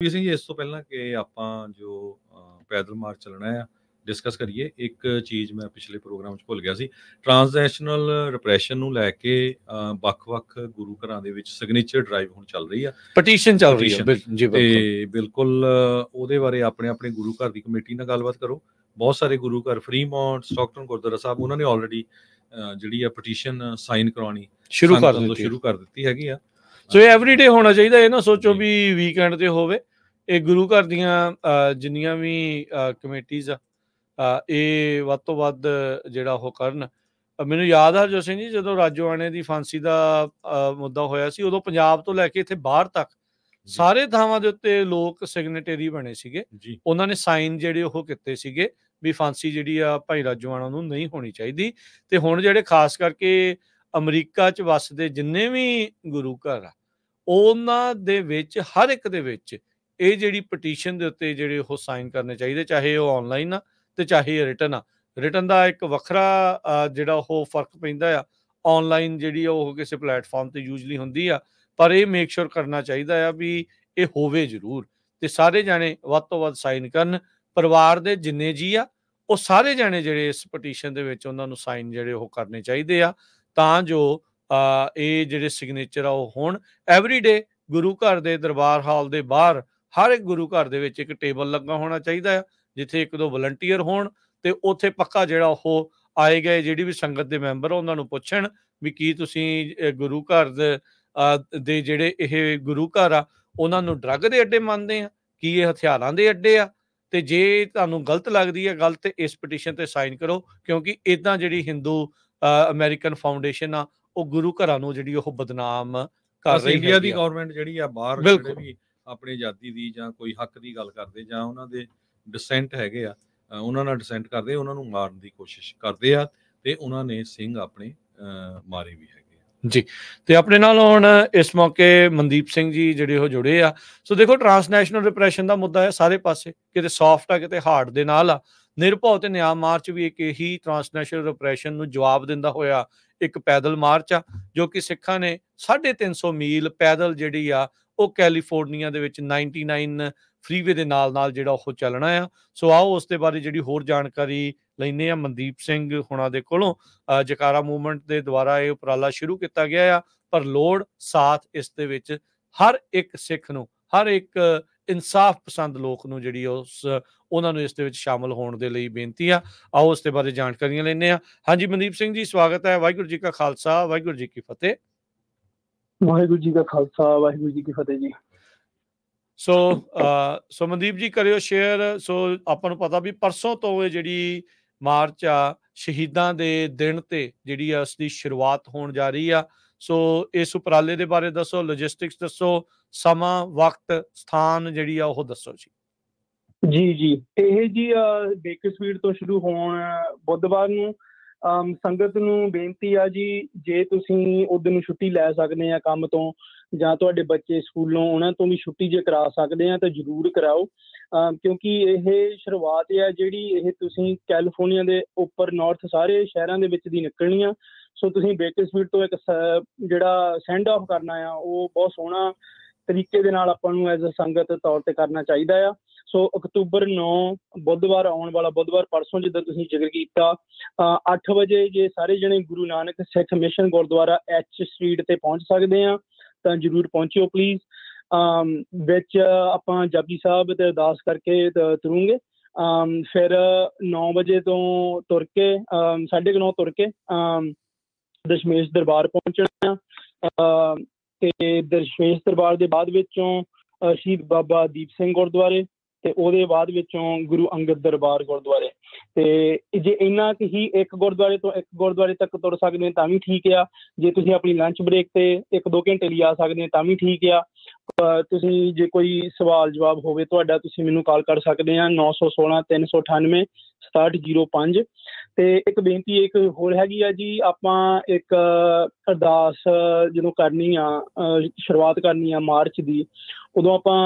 ਵੀ ਸਿੰਘ ਜੀ ਇਸ ਤੋਂ ਪਹਿਲਾਂ ਕਿ ਆਪਾਂ ਜੋ ਪੈਦਲ ਮਾਰਚ ਚੱਲਣਾ ਹੈ ਡਿਸਕਸ ਕਰੀਏ ਇੱਕ ਚੀਜ਼ ਮੈਂ ਪਿਛਲੇ ਪ੍ਰੋਗਰਾਮ 'ਚ ਭੁੱਲ ਗਿਆ ਸੀ ਟ੍ਰਾਂਸਨੈਸ਼ਨਲ ਰਿਪਰੈਸ਼ਨ ਨੂੰ ਲੈ ਕੇ ਵੱਖ-ਵੱਖ ਗੁਰੂ ਘਰਾਂ ਦੇ ਵਿੱਚ ਸਿਗਨੇਚਰ ਡਰਾਈਵ ਹੁਣ ਚੱਲ ਰਹੀ ਆ। ਪਟੀਸ਼ਨ ਚੱਲ ਰਹੀ ਹੈ ਜੀ ਤੇ ਬਿਲਕੁਲ ਉਹਦੇ ਬਾਰੇ ਆਪਣੇ ਆਪਣੇ ਗੁਰੂ ਘਰ ਦੀ ਕਮੇਟੀ ਨਾਲ ਗੱਲਬਾਤ ਕਰੋ। ਬਹੁਤ ਸਾਰੇ ਗੁਰੂ ਘਰ ਫਰੀਮੌਂਟ ਸਟਾਕਟਨ ਗੁਰਦੁਆਰਾ ਸਾਹਿਬ ਉਹਨਾਂ ਨੇ ਆਲਰੇਡੀ ਜਿਹੜੀ ਆ ਪਟੀਸ਼ਨ ਸਾਈਨ ਕਰਾਉਣੀ ਸ਼ੁਰੂ ਕਰ ਦਿੱਤੀ ਸ਼ੁਰੂ ਕਰ ਦਿੱਤੀ ਹੈਗੀ ਆ। ਸੋ ਇਹ ਐਵਰੀਡੇ ਹੋਣਾ ਚਾਹੀਦਾ ਇਹ ਨਾ ਸੋਚੋ ਵੀ ਵੀਕਐਂਡ ਤੇ ਹੋਵੇ। ਇਹ ਗੁਰੂ ਘਰ ਦੀਆਂ ਜਿੰਨੀਆਂ ਵੀ ਕਮੇਟੀਆਂ ਆ ਇਹ ਵੱਧ ਤੋਂ ਵੱਧ ਜਿਹੜਾ ਉਹ ਕਰਨ। ਮੈਨੂੰ ਯਾਦ ਆ ਜੋ ਸਿੰਘ ਜੀ ਜਦੋਂ ਰਾਜੋਆਣੇ ਦੀ ਫਾਂਸੀ ਦਾ ਮੁੱਦਾ ਹੋਇਆ ਸੀ ਉਦੋਂ ਪੰਜਾਬ ਤੋਂ ਲੈ ਕੇ ਇੱਥੇ ਬਾਹਰ ਤੱਕ ਸਾਰੇ ਥਾਵਾਂ ਦੇ ਉੱਤੇ ਲੋਕ ਸਿਗਨੇਟਰੀ ਬਣੇ ਸੀਗੇ। ਉਹਨਾਂ ਨੇ ਸਾਈਨ ਜਿਹੜੇ ਉਹ ਕੀਤੇ ਸੀਗੇ ਵੀ ਫਾਂਸੀ ਜਿਹੜੀ ਆ ਭਾਈ ਰਾਜੋਆਣਾ ਨੂੰ ਨਹੀਂ ਹੋਣੀ ਚਾਹੀਦੀ। ਤੇ ਹੁਣ ਜਿਹੜੇ ਖਾਸ ਕਰਕੇ ਅਮਰੀਕਾ 'ਚ ਵਸਦੇ ਜਿੰਨੇ ਵੀ ਗੁਰੂ ਘਰ ਆ, ਉਹਨਾਂ ਦੇ ਵਿੱਚ, ਹਰ ਇੱਕ ਦੇ ਵਿੱਚ ਇਹ ਜਿਹੜੀ ਪਟੀਸ਼ਨ ਦੇ ਉੱਤੇ ਜਿਹੜੇ ਉਹ ਸਾਈਨ ਕਰਨੇ ਚਾਹੀਦੇ, ਚਾਹੇ ਉਹ ਆਨਲਾਈਨ ਆ ਤੇ ਚਾਹੇ ਰਿਟਨ ਆ। ਰਿਟਨ ਦਾ ਇੱਕ ਵੱਖਰਾ ਜਿਹੜਾ ਉਹ ਫ਼ਰਕ ਪੈਂਦਾ ਆ ਆਨਲਾਈਨ ਜਿਹੜੀ ਉਹ ਕਿਸੇ ਪਲੇਟਫਾਰਮ ਤੇ ਯੂਜਲੀ ਹੁੰਦੀ ਆ, ਪਰ ਇਹ ਮੇਕ ਸ਼ੋਰ ਕਰਨਾ ਚਾਹੀਦਾ ਆ ਵੀ ਇਹ ਹੋਵੇ ਜ਼ਰੂਰ। ਤੇ ਸਾਰੇ ਜਾਣੇ ਵੱਧ ਤੋਂ ਵੱਧ ਸਾਈਨ ਕਰਨ, ਪਰਿਵਾਰ ਦੇ ਜਿੰਨੇ ਜੀ ਆ, ਉਹ ਸਾਰੇ ਜਾਣੇ ਜਿਹੜੇ ਇਸ ਪਟੀਸ਼ਨ ਦੇ ਵਿੱਚ ਉਹਨਾਂ ਨੂੰ ਸਾਈਨ ਜਿਹੜੇ ਉਹ ਕਰਨੇ ਚਾਹੀਦੇ ਆ। ਤਾਂ ਜੋ ਇਹ ਜਿਹੜੇ ਸਿਗਨੇਚਰ ਆ ਉਹ ਹੋਣ। ਐਵਰੀਡੇ ਗੁਰੂ ਘਰ ਦੇ ਦਰਬਾਰ ਹਾਲ ਦੇ ਬਾਹਰ ਹਰ ਇੱਕ ਗੁਰੂ ਘਰ ਦੇ ਵਿੱਚ ਇੱਕ ਟੇਬਲ ਲੱਗਾ ਹੋਣਾ ਚਾਹੀਦਾ ਆ, ਜਿੱਥੇ ਇੱਕ ਦੋ ਵਲੰਟੀਅਰ ਹੋਣ ਤੇ ਉੱਥੇ ਪੱਕਾ ਜਿਹੜਾ ਉਹ ਆਏ ਗਏ ਜਿਹੜੀ ਵੀ ਸੰਗਤ ਦੇ ਮੈਂਬਰ ਉਹਨਾਂ ਨੂੰ ਪੁੱਛਣ ਵੀ ਕੀ ਤੁਸੀਂ ਗੁਰੂ ਘਰ ਦੇ ਜਿਹੜੇ ਇਹ ਗੁਰੂ ਘਰ ਆ, ਉਹਨਾਂ ਨੂੰ ਡਰੱਗ ਦੇ ਅੱਡੇ ਮੰਨਦੇ ਆ? ਕੀ ਇਹ ਹਥਿਆਰਾਂ ਦੇ ਅੱਡੇ ਆ? ਤੇ ਜੇ ਤੁਹਾਨੂੰ ਗਲਤ ਲੱਗਦੀ ਹੈ ਗਲਤ ਇਸ ਪਟੀਸ਼ਨ ਤੇ ਸਾਈਨ ਕਰੋ, ਕਿਉਂਕਿ ਇਦਾਂ ਜਿਹੜੀ ਹਿੰਦੂ ਅਮਰੀਕਨ ਫਾਊਂਡੇਸ਼ਨ ਆ ਉਹ ਗੁਰੂ ਘਰਾਂ ਨੂੰ ਜਿਹੜੀ ਉਹ ਬਦਨਾਮ ਕਰ ਰਹੀ ਹੈ ਇੰਡੀਆ ਦੀ ਗਵਰਨਮੈਂਟ ਜਿਹੜੀ ਆ ਬਾਹਰ ਜਿਹੜੇ ਵੀ ਆਪਣੀ ਆਜ਼ਾਦੀ ਦੀ ਜਾਂ ਕੋਈ ਹੱਕ ਦੀ ਗੱਲ ਕਰਦੇ ਜਾਂ ਉਹਨਾਂ ਦੇ ਡਿਸੈਂਟ ਹੈਗੇ ਆ ਉਹਨਾਂ ਨਾਲ ਡਿਸੈਂਟ ਕਰਦੇ ਉਹਨਾਂ ਨੂੰ ਮਾਰਨ ਦੀ ਕੋਸ਼ਿਸ਼ ਕਰਦੇ ਆ ਤੇ ਉਹਨਾਂ ਨੇ ਸਿੰਘ ਆਪਣੇ ਮਾਰੇ ਵੀ ਹੈਗੇ ਜੀ ਤੇ ਆਪਣੇ ਨਾਲ ਹੁਣ ਇਸ ਮੌਕੇ ਮਨਦੀਪ ਸਿੰਘ ਜੀ ਜਿਹੜੇ ਉਹ ਜੁੜੇ ਆ। ਸੋ ਦੇਖੋ ਟ੍ਰਾਂਸਨੈਸ਼ਨਲ ਰਿਪਰੈਸ਼ਨ ਦਾ ਮੁੱਦਾ ਹੈ ਸਾਰੇ ਪਾਸੇ ਕਿਤੇ ਸੌਫਟ ਆ ਕਿਤੇ ਹਾਰਡ ਦੇ ਨਾਲ ਆ। ਨਿਰਭਉ ਤੇ ਨਿਆਂ ਮਾਰਚ ਵੀ ਇੱਕ ਇਹੀ ਟ੍ਰਾਂਸਨੈਸ਼ਨਲ ਰਿਪਰੈਸ਼ਨ ਨੂੰ ਜਵਾਬ ਦਿੰਦਾ ਹੋਇਆ ਇੱਕ ਪੈਦਲ ਮਾਰਚ ਆ, ਜੋ ਕਿ ਸਿੱਖਾਂ ਨੇ 350 ਮੀਲ ਪੈਦਲ ਜਿਹੜੀ ਆ, ਉਹ ਕੈਲੀਫੋਰਨੀਆ ਦੇ ਵਿੱਚ 99 ਫਰੀਵੇ ਦੇ ਨਾਲ ਨਾਲ ਜਿਹੜਾ ਉਹ ਚੱਲਣਾ ਆ। ਸੋ ਆਓ ਉਸ ਦੇ ਬਾਰੇ ਜਿਹੜੀ ਹੋਰ ਜਾਣਕਾਰੀ ਲੈਨੇ ਆ ਮਨਦੀਪ ਸਿੰਘ ਹੁਣਾਂ ਦੇ ਕੋਲੋਂ ਜਕਾਰਾ ਮੂਵਮੈਂਟ ਦੇ ਦੁਆਰਾ ਇਹ ਉਪਰਾਲਾ ਸ਼ੁਰੂ ਕੀਤਾ ਗਿਆ ਆ, ਪਰ ਲੋੜ ਸਾਥ ਇਸ ਦੇ ਵਿੱਚ ਹਰ ਇੱਕ ਸਿੱਖ ਨੂੰ, ਹਰ ਇੱਕ ਇਨਸਾਫ ਪਸੰਦ ਲੋਕ ਨੂੰ ਜਿਹੜੀ ਉਸ ਉਹਨਾਂ ਨੂੰ ਇਸ ਦੇ ਵਿੱਚ ਸ਼ਾਮਲ ਹੋਣ ਦੇ ਲਈ ਬੇਨਤੀ ਆ। ਆਓ ਉਸ ਦੇ ਬਾਰੇ ਜਾਣਕਾਰੀਆਂ ਲੈਨੇ ਆ ਹਾਂਜੀ ਮਨਦੀਪ ਸਿੰਘ ਜੀ ਸਵਾਗਤ ਹੈ। ਵਾਹਿਗੁਰੂ ਜੀ ਕਾ ਖਾਲਸਾ ਵਾਹਿਗੁਰੂ ਜੀ ਕੀ ਫਤਿਹ। ਵਾਹਿਗੁਰੂ ਜੀ ਕਾ ਖਾਲਸਾ ਵਾਹਿਗੁਰੂ ਜੀ ਕੀ ਫਤਿਹ ਜੀ। ਸੋ ਸੋ ਮਨਦੀਪ ਜੀ ਕਰਿਓ ਸ਼ੇਅਰ। ਸੋ ਆਪਾਂ ਨੂੰ ਪਤਾ ਵੀ ਪਰਸੋਂ ਤੋਂ ਇਹ ਜਿਹੜੀ ਮਾਰਚ ਆ, ਸ਼ਹੀਦਾਂ ਦੇ ਦਿਨ ਤੇ ਜਿਹੜੀ ਆ ਉਸ ਦੀ ਸ਼ੁਰੂਆਤ ਹੋਣ ਜਾ ਰਹੀ ਆ। ਸੋ ਇਸ ਉਪਰਾਲੇ ਦੇ ਬਾਰੇ ਦੱਸੋ ਲੌਜਿਸਟਿਕਸ ਦੱਸੋ, ਸਮਾਂ, ਵਕਤ, ਸਥਾਨ ਜਿਹੜੀ ਆ ਉਹ ਦੱਸੋ ਜੀ। ਜੀ ਜੀ। ਇਹ ਜੀ ਬੇਕਸਫੀਲਡ ਤੋਂ ਸ਼ੁਰੂ ਹੋਣ, ਬੁੱਧਵਾਰ ਨੂੰ ਸੰਗਤ ਨੂੰ ਬੇਨਤੀ ਆ ਜੀ, ਜੇ ਤੁਸੀਂ ਉਦੋਂ ਨੂੰ ਛੁੱਟੀ ਲੈ ਸਕਦੇ ਆ ਕੰਮ ਤੋਂ ਜਾਂ ਤੁਹਾਡੇ ਬੱਚੇ ਸਕੂਲੋਂ, ਉਹਨਾਂ ਤੋਂ ਵੀ ਛੁੱਟੀ ਜੇ ਕਰਾ ਸਕਦੇ ਆ ਤਾਂ ਜਰੂਰ ਕਰਾਓ। ਕਿਉਂਕਿ ਇਹ ਸ਼ੁਰੂਆਤ ਹੈ ਜਿਹੜੀ ਇਹ ਤੁਸੀਂ ਕੈਲੀਫੋਰਨੀਆ ਦੇ ਉੱਪਰ ਨਾਰਥ ਸਾਰੇ ਸ਼ਹਿਰਾਂ ਦੇ ਵਿੱਚ ਦੀ ਨਿਕਲਣੀ ਆ। ਸੋ ਤੁਸੀਂ ਬੇਕਰਸਫੀਲਡ ਤੋਂ ਇੱਕ ਜਿਹੜਾ ਸੈਂਡ ਆਫ ਕਰਨਾ ਆ, ਉਹ ਬਹੁਤ ਸੋਹਣਾ ਤਰੀਕੇ ਦੇ ਨਾਲ ਆਪਾਂ ਨੂੰ ਐਜ਼ ਅ ਸੰਗਤ ਤੌਰ ਤੇ ਕਰਨਾ ਚਾਹੀਦਾ ਆ। ਸੋ ਅਕਤੂਬਰ 9 ਬੁੱਧਵਾਰ ਆਉਣ ਵਾਲਾ, ਬੁੱਧਵਾਰ ਪਰਸੋਂ ਜਿੱਦਾਂ ਤੁਸੀਂ ਜ਼ਿਕਰ ਕੀਤਾ 8 ਵਜੇ ਜੇ ਸਾਰੇ ਜਣੇ Guru Nanak Sikh mission gurdwara H street ਤੇ ਪਹੁੰਚ ਸਕਦੇ ਆ, ਤਾਂ ਜਰੂਰ ਪਹੁੰਚਿਓ ਪਲੀਜ਼ ਵਿੱਚ ਆਪਾਂ ਜਪਜੀ ਸਾਹਿਬ ਤੇ ਅਰਦਾਸ ਕਰਕੇ ਤੁਰੂਗੇ। ਫਿਰ 9 ਵਜੇ ਤੋਂ ਤੁਰ ਕੇ 9:30 ਤੁਰ ਕੇ ਦਸ਼ਮੇਸ਼ ਦਰਬਾਰ ਪਹੁੰਚਣਾ। ਤੇ ਦਸ਼ਮੇਸ਼ ਦਰਬਾਰ ਦੇ ਬਾਅਦ ਵਿੱਚੋਂ ਸ਼ਹੀਦ ਬਾਬਾ ਦੀਪ ਸਿੰਘ ਗੁਰਦੁਆਰੇ ਤੇ ਉਹਦੇ ਬਾਅਦ ਵਿੱਚੋਂ ਗੁਰੂ ਅੰਗਦ ਦਰਬਾਰ ਗੁਰਦੁਆਰੇ। ਤੇ ਜੇ ਇੰਨਾ ਕਿ ਹੀ ਇੱਕ ਗੁਰਦੁਆਰੇ ਤੋਂ ਇੱਕ ਗੁਰਦੁਆਰੇ ਤੱਕ ਤੁਰ ਸਕਦੇ ਤਾਂ ਵੀ ਠੀਕ ਆ। ਜੇ ਤੁਸੀਂ ਆਪਣੀ ਲੰਚ ਬ੍ਰੇਕ ਤੇ 1-2 ਘੰਟੇ ਲਈ ਆ ਸਕਦੇ ਤਾਂ ਵੀ ਠੀਕ ਆ। ਤੁਸੀਂ ਜੇ ਕੋਈ ਸਵਾਲ ਜਵਾਬ ਹੋਵੇ, ਤੁਹਾਡਾ ਤੁਸੀਂ ਮੈਨੂੰ ਕਾਲ ਕਰ ਸਕਦੇ ਆ 916 398 6705 ਤੇ ਇੱਕ ਬੇਨਤੀ ਇੱਕ ਹੋਰ ਹੈਗੀ ਆ ਜੀ, ਆਪਾਂ ਇੱਕ ਅਰਦਾਸ ਜਦੋਂ ਕਰਨੀ ਆ ਸ਼ੁਰੂਆਤ ਕਰਨੀ ਆ ਮਾਰਚ ਦੀ, ਉਦੋਂ ਆਪਾਂ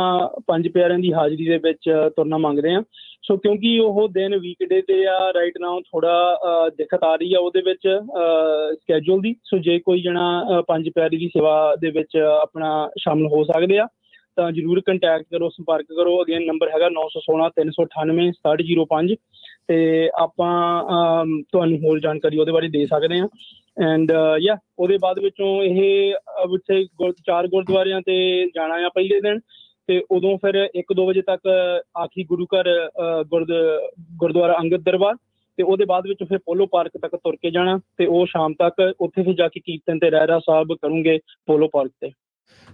ਪੰਜ ਪਿਆਰਿਆਂ ਦੀ ਹਾਜ਼ਰੀ ਦੇ ਵਿੱਚ ਤੁਰਨਾ ਮੰਗਦੇ ਆ। ਸੋ ਕਿਉਂਕਿ ਉਹ ਦਿਨ ਵੀਕਡੇ ਤੇ ਆ ਰਾਈਟ ਨਾਓ ਥੋੜਾ ਦਿੱਕਤ ਆ ਰਹੀ ਆ ਉਹਦੇ ਵਿੱਚ ਸਕੇਜੂਲ ਦੀ। ਸੋ ਜੇ ਕੋਈ ਜਣਾ ਪੰਜ ਪਿਆਰੀ ਦੀ ਸੇਵਾ ਦੇ ਵਿੱਚ ਆਪਣਾ ਸ਼ਾਮਲ ਹੋ ਸਕਦੇ ਆ, ਤਾਂ ਜਰੂਰ ਕੰਟੈਕਟ ਕਰੋ, ਸੰਪਰਕ ਕਰੋ। ਅਗੇਨ ਨੰਬਰ ਹੈਗਾ 916 398 6705 ਤੇ ਆਪਾਂ ਤੁਹਾਨੂੰ ਹੋਰ ਜਾਣਕਾਰੀ ਉਹਦੇ ਬਾਰੇ ਦੇ ਸਕਦੇ ਹਾਂ। ਐਂਡ ਯਾ uh, ਉਹਦੇ ਬਾਅਦ ਵਿੱਚੋਂ ਇਹ ਵੁੱਡ ਸੇ ਚਾਰ ਗੁਰਦੁਆਰਿਆਂ ਤੇ ਜਾਣਾ ਆ ਪਹਿਲੇ ਦਿਨ। ਤੇ ਉਦੋਂ ਫਿਰ 1-2 ਵਜੇ ਤੱਕ ਆਖੀ ਗੁਰੂ ਘਰ ਗੁਰਦੁਆਰਾ ਅੰਗਦ ਦਰਬਾਰ। ਤੇ ਉਹਦੇ ਬਾਅਦ ਵਿੱਚ ਫਿਰ ਪੋਲੋ ਪਾਰਕ ਤੱਕ ਤੁਰ ਕੇ ਜਾਣਾ। ਤੇ ਉਹ ਸ਼ਾਮ ਤੱਕ ਉੱਥੇ ਫਿਰ ਜਾ ਕੇ ਕੀਰਤਨ ਤੇ ਰਹਿਰਾ ਸਾਹਿਬ ਕਰੂੰਗੇ ਪੋਲੋ ਪਾਰਕ ਤੇ।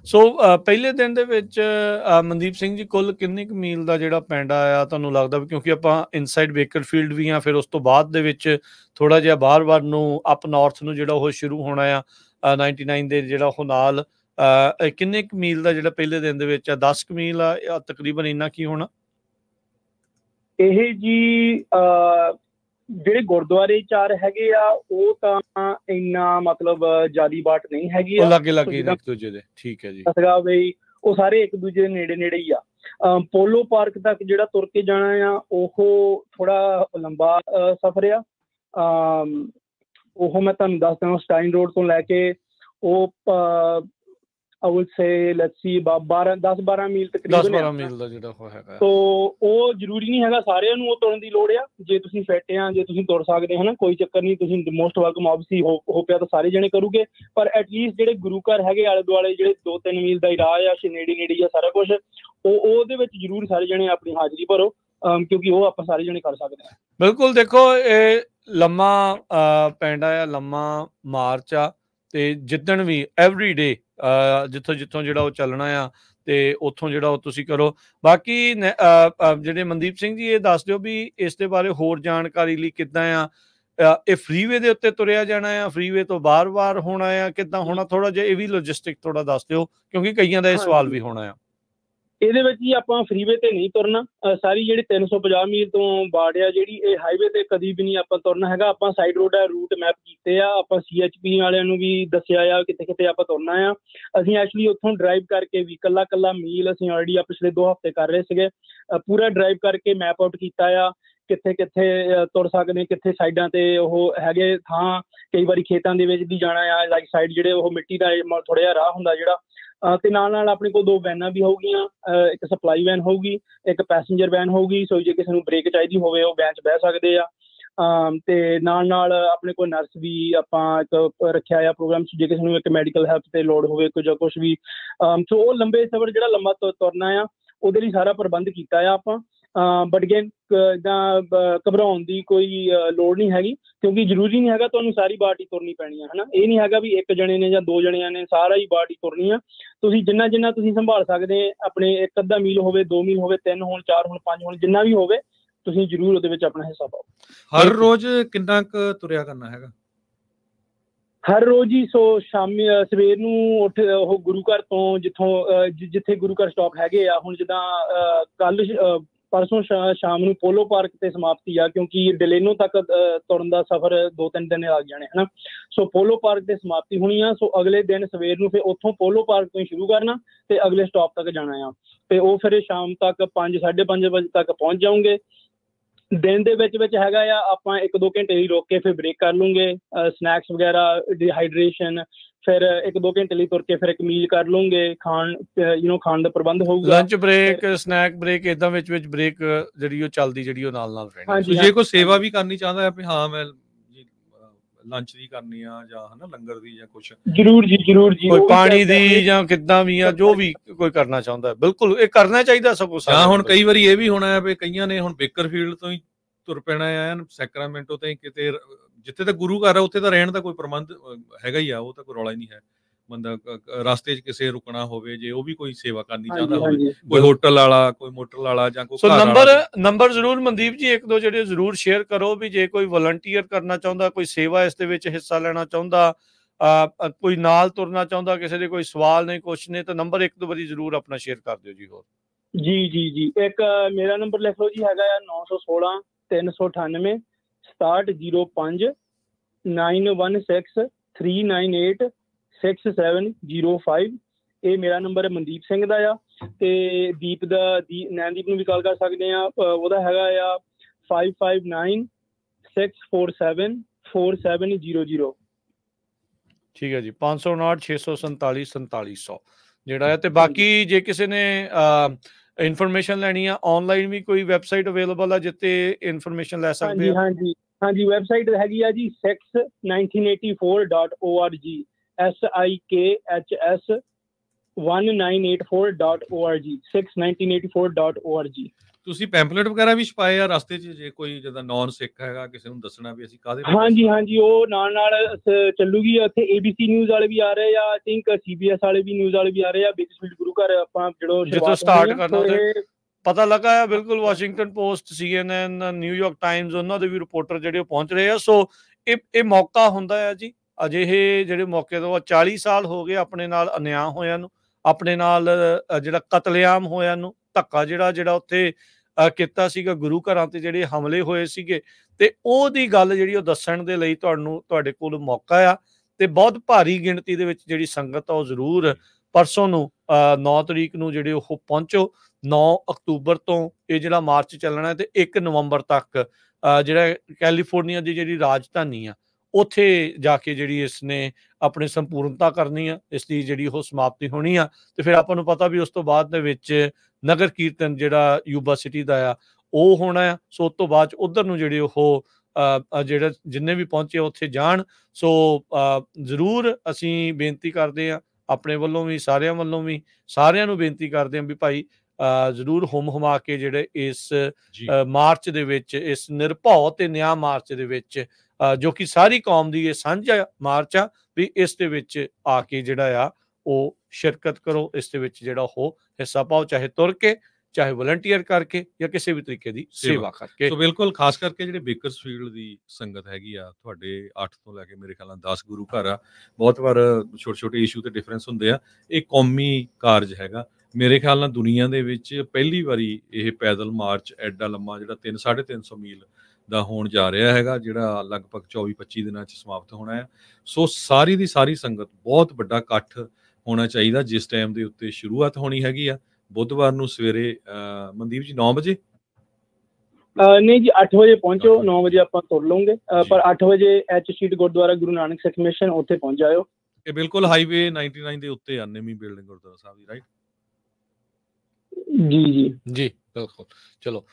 ਸੋ ਪਹਿਲੇ ਦਿਨ ਦੇ ਵਿੱਚ ਮਨਦੀਪ ਸਿੰਘ ਜੀ, ਕੁੱਲ ਕਿੰਨੇ ਕੁ ਮੀਲ ਦਾ ਜਿਹੜਾ ਪਿੰਡ ਆ ਤੁਹਾਨੂੰ ਲੱਗਦਾ ਵੀ ਕਿਉਂਕਿ ਆਪਾਂ ਇਨਸਾਈਡ ਬੇਕਰਫੀਲਡ ਵੀ ਆ ਫਿਰ ਉਸ ਤੋਂ ਬਾਅਦ ਦੇ ਵਿੱਚ ਥੋੜਾ ਜਿਹਾ ਬਾਹਰ-ਬਾਹਰ ਨੂੰ ਅਪ ਨਾਰਥ ਨੂੰ ਜਿਹੜਾ ਉਹ ਸ਼ੁਰੂ ਹੋਣਾ ਆ 99 ਦੇ ਜਿਹੜਾ ਉਹ ਨਾਲ ਕਿੰਨੇ ਕੁ ਮੀਲ ਦਾ ਜਿਹੜਾ ਪਹਿਲੇ ਦਿਨ ਦੇ ਵਿੱਚ ਆ? 10 ਕੁ ਮੀਲ ਆ ਤਕਰੀਬਨ ਇੰਨਾ ਕੀ ਹੋਣਾ? ਇਹ ਜੀ ਜਿਹੜੇ ਗੁਰਦੁਆਰੇ ਚਾਰ ਹੈਗੇ ਆ ਉਹ ਤਾਂ ਇੰਨਾ ਮਤਲਬ ਜਾਦੀ ਬਾਟ ਨਹੀਂ ਹੈਗੀ ਉਹ ਲੱਗੇ ਲੱਗੇ ਇੱਕ ਦੂਜੇ ਦੇ ਠੀਕ ਹੈ ਜੀ। ਅਸਗਾ ਬਈ ਉਹ ਸਾਰੇ ਇੱਕ ਦੂਜੇ ਦੇ ਨੇੜੇ ਨੇੜੇ ਹੀ ਆ। ਪੋਲੋ ਪਾਰਕ ਤੱਕ ਜਿਹੜਾ ਤੁਰ ਕੇ ਜਾਣਾ ਆ ਉਹ ਥੋੜਾ ਲੰਬਾ ਸਫ਼ਰ ਆ। ਉਹ ਮੈਂ ਤੁਹਾਨੂੰ ਦੱਸਦਾ ਸਟਾਈਨ ਰੋਡ ਤੋਂ ਲੈ ਕੇ ਉਹ I will say let's see 12 10 12 ਮੀਲ ਤਕਰੀਬਨ 10 12 ਮੀਲ ਦਾ ਜਿਹੜਾ ਉਹ ਹੈਗਾ। ਤੋ ਉਹ ਜ਼ਰੂਰੀ ਨਹੀਂ ਹੈਗਾ ਸਾਰਿਆਂ ਨੂੰ ਉਹ ਤੁਰਨ ਦੀ ਲੋੜ ਆ। ਜੇ ਤੁਸੀਂ ਫਿੱਟ ਆ ਜੇ ਤੁਸੀਂ ਤੁਰ ਸਕਦੇ ਹਨਾ ਕੋਈ ਚੱਕਰ ਨਹੀਂ ਤੁਸੀਂ ਮੋਸਟ ਵੈਲਕਮ ਆਬਵੀਅਸਲੀ ਹੋ ਪਿਆ ਤਾਂ ਸਾਰੇ ਜਣੇ ਕਰੂਗੇ। ਪਰ ਐਟ ਲੀਸਟ ਜਿਹੜੇ ਗੁਰੂ ਘਰ ਹੈਗੇ ਆਲੇ ਦੁਆਲੇ ਜਿਹੜੇ 2-3 ਮੀਲ ਦਾ ਹੀ ਰਾਹ ਆ ਨੇੜੇ ਨੇੜੇ ਆ ਸਾਰਾ ਕੁਝ ਉਹ ਉਹਦੇ ਵਿੱਚ ਜ਼ਰੂਰ ਸਾਰੇ ਜਣੇ ਆਪਣੀ ਹਾਜ਼ਰੀ ਭਰੋ ਕਿਉਂਕਿ ਉਹ ਆਪਾਂ ਸਾਰੇ ਜਣੇ ਕਰ ਸਕਦੇ ਆ ਬਿਲਕੁਲ ਦੇਖੋ ਇਹ ਲੰਮਾ ਪਿੰਡ ਆ ਲੰਮਾ ਮਾਰਚ ਆ। ਤੇ ਜਿੱਦਣ ਵੀ ਐਵਰੀ ਡੇ ਜਿੱਥੋਂ ਜਿੱਥੋਂ ਜਿਹੜਾ ਉਹ ਚੱਲਣਾ ਆ ਤੇ ਉੱਥੋਂ ਜਿਹੜਾ ਉਹ ਤੁਸੀਂ ਕਰੋ। ਬਾਕੀ ਜਿਹੜੇ ਮਨਦੀਪ ਸਿੰਘ ਜੀ ਇਹ ਦੱਸ ਦਿਓ ਵੀ ਇਸ ਦੇ ਬਾਰੇ ਹੋਰ ਜਾਣਕਾਰੀ ਲਈ ਕਿੱਦਾਂ ਆ? ਇਹ ਫ੍ਰੀਵੇ ਦੇ ਉੱਤੇ ਤੁਰਿਆ ਜਾਣਾ ਆ ਫ੍ਰੀਵੇ ਤੋਂ ਬਾਰ-ਬਾਰ ਹੋਣਾ ਆ ਕਿੱਦਾਂ ਹੋਣਾ? ਥੋੜਾ ਜਿਹਾ ਇਹ ਵੀ ਲੌਜਿਸਟਿਕ ਥੋੜਾ ਦੱਸ ਦਿਓ ਕਿਉਂਕਿ ਕਈਆਂ ਦਾ ਇਹ ਸਵਾਲ ਵੀ ਹੋਣਾ ਆ। ਇਹਦੇ ਵਿੱਚ ਹੀ ਆਪਾਂ ਫਰੀਵੇ ਤੇ ਨਹੀਂ ਤੁਰਨਾ ਸਾਰੀ ਜਿਹੜੀ 350 ਮੀਲ ਤੋਂ ਬਾੜ ਆ ਜਿਹੜੀ, ਇਹ ਹਾਈਵੇ ਤੇ ਕਦੀ ਵੀ ਨਹੀਂ ਆਪਾਂ ਤੁਰਨਾ ਹੈਗਾ। ਆਪਾਂ ਸਾਈਡ ਰੋਡ ਆ ਰੂਟ ਮੈਪ ਕੀਤੇ ਆ, ਆਪਾਂ ਸੀਐਚਪੀ ਵਾਲਿਆਂ ਨੂੰ ਵੀ ਦੱਸਿਆ ਆ ਕਿੱਥੇ ਕਿੱਥੇ ਆਪਾਂ ਤੁਰਨਾ ਆ। ਅਸੀਂ ਐਕਚੁਅਲੀ ਉੱਥੋਂ ਡਰਾਈਵ ਕਰਕੇ ਵੀ ਕੱਲਾ ਕੱਲਾ ਮੀਲ ਅਸੀਂ ਆਲਰੇਡੀ ਆ ਪਿਛਲੇ 2 ਹਫ਼ਤੇ ਕਰ ਰਹੇ ਸੀਗੇ। ਪੂਰਾ ਡਰਾਈਵ ਕਰਕੇ ਮੈਪ ਆਊਟ ਕੀਤਾ ਆ ਕਿੱਥੇ ਕਿੱਥੇ ਤੁਰ ਸਕਦੇ, ਕਿੱਥੇ ਸਾਈਡਾਂ ਤੇ ਉਹ ਹੈਗੇ ਥਾਂ, ਕਈ ਵਾਰੀ ਖੇਤਾਂ ਦੇ ਵਿੱਚ ਵੀ ਜਾਣਾ ਆ ਲਾਈਕ ਸਾਈਡ ਜਿਹੜੇ ਉਹ ਮਿੱਟੀ ਦਾ ਥੋੜਾ ਜਿਹਾ ਰਾਹ ਹੁੰਦਾ ਜਿਹੜਾ ਤੇ ਨਾਲ ਨਾਲ ਆਪਣੇ ਕੋਲ ਦੋ ਵੈਨਾਂ ਵੀ ਹੋਊਗੀਆਂ ਇੱਕ ਸਪਲਾਈ ਵੈਨ ਹੋਊਗੀ, ਇੱਕ ਪੈਸੇਂਜਰ ਵੈਨ ਹੋਊਗੀ, ਸੋ ਜੇ ਕਿਸੇ ਨੂੰ ਬ੍ਰੇਕ ਚਾਹੀਦੀ ਹੋਵੇ, ਉਹ ਵੈਨ 'ਚ ਬਹਿ ਸਕਦੇ ਆ। ਤੇ ਨਾਲ ਨਾਲ ਆਪਣੇ ਕੋਲ ਨਰਸ ਵੀ ਆਪਾਂ ਇੱਕ ਰੱਖਿਆ ਆ ਪ੍ਰੋਗਰਾਮ ਚ, ਜੇ ਕਿਸੇ ਨੂੰ ਇੱਕ ਮੈਡੀਕਲ ਹੈਲਪ ਤੇ ਲੋੜ ਹੋਵੇ ਕੁਝ ਕੁਝ ਵੀ। ਸੋ ਉਹ ਲੰਬੇ ਸਫ਼ਰ ਜਿਹੜਾ ਲੰਮਾ ਤੁਰਨਾ ਆ, ਉਹਦੇ ਲਈ ਸਾਰਾ ਪ੍ਰਬੰਧ ਕੀਤਾ ਆ ਆਪਾਂ। ਬਟ ਅਗੇਨ ਇਦਾਂ ਘਬਰਾਉਣ ਦੀ ਕੋਈ ਲੋੜ ਨਹੀਂ ਹੈਗੀ ਕਿਉਂਕਿ ਜ਼ਰੂਰੀ ਨਹੀਂ ਹੈਗਾ ਤੁਹਾਨੂੰ ਸਾਰੀ ਬਾਟੀ ਤੁਰਨੀ ਪੈਣੀ ਹੈ ਹਨਾ? ਇਹ ਨਹੀਂ ਹੈਗਾ ਵੀ ਇੱਕ ਜਣੇ ਨੇ ਜਾਂ ਦੋ ਜਣਿਆਂ ਨੇ ਸਾਰਾ ਹੀ ਬਾਟੀ ਤੁਰਨੀ ਆ। ਤੁਸੀਂ ਜਿੰਨਾ ਜਿੰਨਾ ਤੁਸੀਂ ਸੰਭਾਲ ਸਕਦੇ ਆਪਣੇ ਇੱਕ ਅੱਧਾ ਮੀਲ ਹੋਵੇ ਦੋ ਮੀਲ ਹੋਵੇ ਤਿੰਨ ਹੋਣ ਚਾਰ ਹੋਣ ਪੰਜ ਹੋਣ ਜਿੰਨਾ ਵੀ ਹੋਵੇ ਤੁਸੀਂ ਜ਼ਰੂਰ ਉਹਦੇ ਵਿੱਚ ਆਪਣਾ ਹਿੱਸਾ ਪਾਓ। ਹਰ ਰੋਜ਼ ਕਿੰਨਾ ਕੁ ਤੁਰਿਆ ਕਰਨਾ ਹੈਗਾ? ਹਰ ਰੋਜ਼ ਹੀ ਸੋ ਸ਼ਾਮੀ ਸਵੇਰ ਨੂੰ ਉੱਠ ਉਹ ਗੁਰੂ ਘਰ ਤੋਂ ਜਿੱਥੋਂ ਜਿੱਥੇ ਗੁਰੂ ਘਰ ਸਟਾਪ ਹੈਗੇ ਆ ਹੁਣ ਜਿੱਦਾਂ ਕੱਲ ਪਰਸੋਂ ਸ਼ਾਮ ਨੂੰ ਪੋਲੋ ਪਾਰਕ ਤੇ ਸਮਾਪਤੀ ਆ, ਕਿਉਂਕਿ ਡਿਲੇਨੋ ਤੱਕ ਤੁਰਨ ਦਾ ਸਫ਼ਰ ਦੋ ਤਿੰਨ ਦਿਨ ਲੱਗ ਜਾਣੇ, ਹਨਾ? ਸੋ ਪੋਲੋ ਪਾਰਕ ਤੇ ਸਮਾਪਤੀ ਹੋਣੀ ਆ, ਸੋ ਅਗਲੇ ਦਿਨ ਸਵੇਰ ਨੂੰ ਫਿਰ ਉੱਥੋਂ ਪੋਲੋ ਪਾਰਕ ਤੋਂ ਸ਼ੁਰੂ ਕਰਨਾ ਤੇ ਅਗਲੇ ਸਟਾਪ ਤੱਕ ਜਾਣਾ ਆ। ਤੇ ਉਹ ਫਿਰ ਸ਼ਾਮ ਤੱਕ 5 5:30 ਵਜੇ ਤੱਕ ਪਹੁੰਚ ਜਾਓਗੇ। ਦਿਨ ਦੇ ਵਿੱਚ ਵਿੱਚ ਹੈਗਾ ਆ ਆਪਾਂ 1-2 ਘੰਟੇ ਹੀ ਰੋਕ ਕੇ ਫਿਰ ਬ੍ਰੇਕ ਕਰ ਲੂੰਗੇ ਸਨੈਕਸ ਵਗੈਰਾ ਡੀਹਾਈਡਰੇਸ਼ਨ ਫਿਰ 1-2 ਘੰਟੇ ਲਈ ਤੁਰ ਕੇ ਫਿਰ ਇੱਕ ਮੀਲ ਕਰ ਲੂੰਗੇ ਖਾਣ ਯੂ نو ਖਾਣ ਦਾ ਪ੍ਰਬੰਧ ਹੋਊਗਾ। ਲੰਚ ਬ੍ਰੇਕ ਸਨੈਕ ਬ੍ਰੇਕ ਇਦਾਂ ਵਿੱਚ ਵਿੱਚ ਬ੍ਰੇਕ ਜਿਹੜੀ ਉਹ ਚੱਲਦੀ ਜਿਹੜੀ ਉਹ ਨਾਲ ਨਾਲ ਰਹਿਣੀ। ਜੇ ਕੋਈ ਸੇਵਾ ਵੀ ਕਰਨੀ ਚਾਹੁੰਦਾ ਹੈ ਵੀ ਹਾਂ ਮੈਂ ਲੰਚ ਦੀ ਕਰਨੀ ਆ ਜਾਂ ਹਨਾ ਲੰਗਰ ਦੀ ਜਾਂ ਕੁਝ ਜਰੂਰ ਜੀ ਜਰੂਰ ਜੀ। ਕੋਈ ਪਾਣੀ ਦੀ ਜਾਂ ਕਿੱਦਾਂ ਵੀ ਆ ਜੋ ਵੀ ਕੋਈ ਕਰਨਾ ਚਾਹੁੰਦਾ। ਬਿਲਕੁਲ ਇਹ ਕਰਨਾ ਚਾਹੀਦਾ ਸਭ ਕੁਝ ਹਾਂ ਹੁਣ ਕਈ ਵਾਰੀ ਇਹ ਵੀ ਹੋਣਾ ਹੈ ਵੀ ਕਈਆਂ ਨੇ ਹੁਣ ਬੇਕਰਫੀਲਡ ਤੋਂ ਹੀ ਤੁਰ ਪੈਣਾ ਆ ਸੈਕਰਾਮੈਂਟੋ ਤੇ ਕਿਤੇ ਜਿੱਥੇ ਤੱਕ ਗੁਰੂ ਘਰ ਆ ਉੱਥੇ ਤਾਂ ਰਹਿਣ ਦਾ ਕੋਈ ਪ੍ਰਬੰਧ ਹੈਗਾ ਹੀ ਆ ਉਹ ਤਾਂ ਕੋਈ ਰੌਲਾ ਹੀ ਨਹੀਂ ਹੈ। ਬੰਦਾ ਰਸਤੇ 'ਚ ਕਿਸੇ ਰੁਕਣਾ ਹੋਵੇ ਜੇ ਉਹ ਵੀ ਕੋਈ ਸੇਵਾ ਕਰਨੀ ਚਾਹੁੰਦਾ ਹੋਵੇ ਕੋਈ ਹੋਟਲ ਵਾਲਾ ਕੋਈ ਮੋਟਰ ਵਾਲਾ ਜਾਂ ਕੋਈ ਸੋ ਨੰਬਰ ਨੰਬਰ ਜ਼ਰੂਰ ਮਨਦੀਪ ਜੀ ਇੱਕ ਦੋ ਜਿਹੜੇ ਜ਼ਰੂਰ ਸ਼ੇਅਰ ਕਰੋ ਵੀ ਜੇ ਕੋਈ ਵਲੰਟੀਅਰ ਕਰਨਾ ਚਾਹੁੰਦਾ ਕੋਈ ਸੇਵਾ ਇਸ ਦੇ ਵਿੱਚ ਹਿੱਸਾ ਲੈਣਾ ਚਾਹੁੰਦਾ ਕੋਈ ਨਾਲ ਤੁਰਨਾ ਚਾਹੁੰਦਾ ਕਿਸੇ ਦੇ ਕੋਈ ਸਵਾਲ ਨਹੀਂ ਕੁਛ ਨਹੀਂ ਤਾਂ ਨੰਬਰ ਇੱਕ ਦੋ ਵਾਰੀ ਜ਼ਰੂਰ ਆਪਣਾ ਸ਼ੇਅਰ ਕਰ ਦਿਓ ਜੀ ਹੋਰ। ਜੀ ਜੀ ਜੀ। ਇੱਕ ਮੇਰਾ ਨੰਬਰ ਲਿਖ ਲਓ ਜੀ ਹੈਗਾ ਆ 916 398 6705 916 398 6705 ਇਹ ਮੇਰਾ ਨੰਬਰ ਹੈ ਮਨਦੀਪ ਸਿੰਘ ਦਾ ਆ। ਤੇ ਦੀਪ ਦਾ ਨੈਨਦੀਪ ਨੂੰ ਵੀ ਕਾਲ ਕਰ ਸਕਦੇ ਆ ਉਹਦਾ ਹੈਗਾ ਆ 5596474700 ਠੀਕ ਹੈ ਜੀ 559 647 4700 ਜਿਹੜਾ ਹੈ ਤੇ ਬਾਕੀ ਜੇ ਕਿਸੇ ਨੇ ਇਨਫੋਰਮੇਸ਼ਨ ਲੈਣੀ ਆ ਆਨਲਾਈਨ ਵੀ ਕੋਈ ਵੈਬਸਾਈਟ ਅਵੇਲੇਬਲ ਆ ਜਿੱਤੇ ਇਨਫੋਰਮੇਸ਼ਨ ਲੈ ਸਕਦੇ ਹਾਂਜੀ ਆ? ਹਾਂਜੀ। ਹਾਂਜੀ ਵੈਬਸਾਈਟ ਹੈਗੀ ਆ ਜੀ 61984.org s i k h s 1984.org 61984.org ਤੁਸੀਂ ਪੈਂਪਲੇਟ ਵਗੈਰਾ ਵੀ ਛਪਾਏ ਆ ਰਸਤੇ 'ਚ ਜੇ ਕੋਈ ਜਿਹਦਾ ਨਾਨ ਸਿੱਖ ਹੈਗਾ ਕਿਸੇ ਨੂੰ ਦੱਸਣਾ ਵੀ ਅਸੀਂ ਬਾਰੇ ਹਾਂਜੀ ਹਾਂਜੀ ਉਹ ਨਾਲ ਨਾਲ ਚੱਲੂਗੀ ਉੱਥੇ ABC ਨਿਊਜ਼ ਵਾਲੇ ਵੀ ਆ ਰਹੇ ਆ ਆਈ ਥਿੰਕ CBS ਵਾਲੇ ਵੀ ਨਿਊਜ਼ ਵਾਲੇ ਵੀ ਆ ਰਹੇ ਆ ਬਿਗਸਫੀਲਡ ਗੁਰੂ ਘਰ ਆਪਾਂ ਜਦੋਂ ਜਿੱਥੋਂ ਆ, ਕਰਨਾ ਉਹਦੇ- ਪਤਾ ਲੱਗਾ ਹੈ ਬਿਲਕੁਲ Washington Post CNN New York Times ਉਹਨਾਂ ਦੇ ਵੀ ਰਿਪੋਰਟਰ ਜਿਹੜੇ ਪਹੁੰਚ ਰਹੇ ਆ। ਸੋ ਇਹ ਇਹ ਮੌਕਾ ਹੁੰਦਾ ਹੈ ਜੀ। ਅਜਿਹੇ ਜਿਹੜੇ ਮੌਕੇ ਤੋਂ 40 ਸਾਲ ਹੋ ਗਏ ਆਪਣੇ ਨਾਲ ਅਨਿਆਂ ਹੋਇਆਂ ਨੂੰ, ਆਪਣੇ ਨਾਲ ਜਿਹੜਾ ਕਤਲੇਆਮ ਹੋਇਆਂ ਨੂੰ, ਧੱਕਾ ਜਿਹੜਾ ਜਿਹੜਾ ਉੱਥੇ ਕੀਤਾ ਸੀਗਾ, ਗੁਰੂ ਘਰਾਂ ਤੇ ਜਿਹੜੇ ਹਮਲੇ ਹੋਏ ਸੀਗੇ, ਤੇ ਉਹਦੀ ਗੱਲ ਜਿਹੜੀ ਉਹ ਦੱਸਣ ਦੇ ਲਈ ਤੁਹਾਨੂੰ, ਤੁਹਾਡੇ ਕੋਲ ਮੌਕਾ ਆ, ਤੇ ਬਹੁਤ ਭਾਰੀ ਗਿਣਤੀ ਦੇ ਵਿੱਚ ਜਿਹੜੀ ਸੰਗਤ ਆ, ਉਹ ਜ਼ਰੂਰ ਪਰਸੋਂ ਨੂੰ 9 ਤਰੀਕ ਨੂੰ ਜਿਹੜੇ ਉਹ ਪਹੁੰਚੋ 9 ਅਕਤੂਬਰ ਤੋਂ ਇਹ ਜਿਹੜਾ ਮਾਰਚ ਚੱਲਣਾ ਹੈ ਤੇ 1 ਨਵੰਬਰ ਤੱਕ ਜਿਹੜਾ ਕੈਲੀਫੋਰਨੀਆ ਦੀ ਜਿਹੜੀ ਰਾਜਧਾਨੀ ਆ ਉੱਥੇ ਜਾ ਕੇ ਜਿਹੜੀ ਇਸ ਨੇ ਆਪਣੀ ਸੰਪੂਰਨਤਾ ਕਰਨੀ ਆ ਇਸ ਦੀ ਜਿਹੜੀ ਉਹ ਸਮਾਪਤੀ ਹੋਣੀ ਆ ਤੇ ਫਿਰ ਆਪਾਂ ਨੂੰ ਪਤਾ ਵੀ ਉਸ ਤੋਂ ਬਾਅਦ ਦੇ ਵਿੱਚ ਨਗਰ ਕੀਰਤਨ ਜਿਹੜਾ ਯੂਬਾ ਸਿਟੀ ਦਾ ਆ ਉਹ ਹੋਣਾ ਆ ਸੋ ਉਸ ਤੋਂ ਬਾਅਦ ਉਧਰ ਨੂੰ ਜਿਹੜੇ ਉਹ ਜਿਹੜਾ ਜਿੰਨੇ ਵੀ ਪਹੁੰਚੇ ਉੱਥੇ ਜਾਣ ਸੋ ਜ਼ਰੂਰ ਅਸੀਂ ਬੇਨਤੀ ਕਰਦੇ ਆ ਆਪਣੇ ਵੱਲੋਂ ਵੀ ਸਾਰਿਆਂ ਵੱਲੋਂ ਵੀ ਸਾਰਿਆਂ ਨੂੰ ਬੇਨਤੀ ਕਰਦੇ ਆ ਵੀ ਭਾਈ ਜ਼ਰੂਰ ਹੁਮ ਹੁਮਾ ਕੇ ਜਿਹੜੇ ਇਸ ਮਾਰਚ ਦੇ ਵਿੱਚ ਇਸ ਨਿਰਭਉ ਤੇ ਨਿਆਂ ਮਾਰਚ ਦੇ ਵਿੱਚ ਜੋ ਕਿ ਸਾਰੀ ਕੌਮ ਦੀ ਇਹ ਸਾਂਝਾ ਮਾਰਚ ਆ ਵੀ ਇਸ ਦੇ ਵਿੱਚ ਆ ਕੇ ਜਿਹੜਾ ਆ ਉਹ ਸ਼ਿਰਕਤ ਕਰੋ ਇਸ ਦੇ ਵਿੱਚ ਜਿਹੜਾ ਉਹ ਹਿੱਸਾ ਪਾਓ ਚਾਹੇ ਤੁਰ ਕੇ ਚਾਹੇ ਵਲੰਟੀਅਰ ਕਰਕੇ ਜਾਂ ਕਿਸੇ ਵੀ ਤਰੀਕੇ ਦੀ ਸੇਵਾ। ਕਰਕੇ। ਸੋ ਬਿਲਕੁਲ ਖਾਸ ਕਰਕੇ ਜਿਹੜੇ ਬੇਕਰਸਫੀਲਡ ਦੀ ਸੰਗਤ ਹੈਗੀ ਆ ਤੁਹਾਡੇ 8 ਤੋਂ ਲੈ ਕੇ ਮੇਰੇ ਖਿਆਲ ਨਾਲ 10 ਗੁਰੂ ਘਰ ਆ ਬਹੁਤ ਵਾਰ ਛੋਟੇ ਛੋਟੇ ਇਸ਼ੂ ਤੇ ਡਿਫਰੈਂਸ ਹੁੰਦੇ ਆ। ਇਹ ਕੌਮੀ ਕਾਰਜ ਹੈਗਾ। ਮੇਰੇ ਖਿਆਲ ਨਾਲ ਦੁਨੀਆ ਦੇ ਵਿੱਚ ਪਹਿਲੀ ਵਾਰੀ ਇਹ ਪੈਦਲ ਮਾਰਚ ਐਡਾ ਲੰਮਾ ਜਿਹੜਾ 3 350 ਮੀਲ ਦਾ ਹੋਣ ਜਾ ਰਿਹਾ ਹੈਗਾ ਜਿਹੜਾ ਲਗਭਗ 24 25 ਦਿਨਾਂ ਚ ਸਮਾਪਤ ਹੋਣਾ ਹੈ। ਸੋ ਸਾਰੀ ਦੀ ਸਾਰੀ ਸੰਗਤ ਬਹੁਤ ਵੱਡਾ ਇਕੱਠ ਹੋਣਾ ਚਾਹੀਦਾ ਜਿਸ ਟਾਈਮ ਦੇ ਉੱਤੇ ਸ਼ੁਰੂਆਤ ਹੋਣੀ ਹੈਗੀ ਆ। ਬੁੱਧਵਾਰ ਨੂੰ ਸਵੇਰੇ ਮਨਦੀਪ ਜੀ 9 ਵਜੇ? ਨਹੀਂ ਜੀ 8 ਵਜੇ ਪਹੁੰਚੋ 9 ਵਜੇ। ਆਪਾਂ ਤੁਰ ਲਵਾਂਗੇ। ਪਰ 8 ਵਜੇ H Street Gurdwara Guru Nanak Sikh Mission ਉੱਥੇ ਪਹੁੰਚ ਜਾਇਓ। ਇਹ ਬਿਲਕੁਲ ਹਾਈਵੇ 99 ਦੇ ਉੱਤੇ ਆ ਨਵੀਂ ਬਿਲਡਿੰਗ ਗੁਰਦੁਆਰਾ ਸਾਹਿਬ ਦੀ ਰਾਈਟ ਜੀ ਜੀ। ਜੀ ਬਿਲਕੁਲ। ਚਲੋ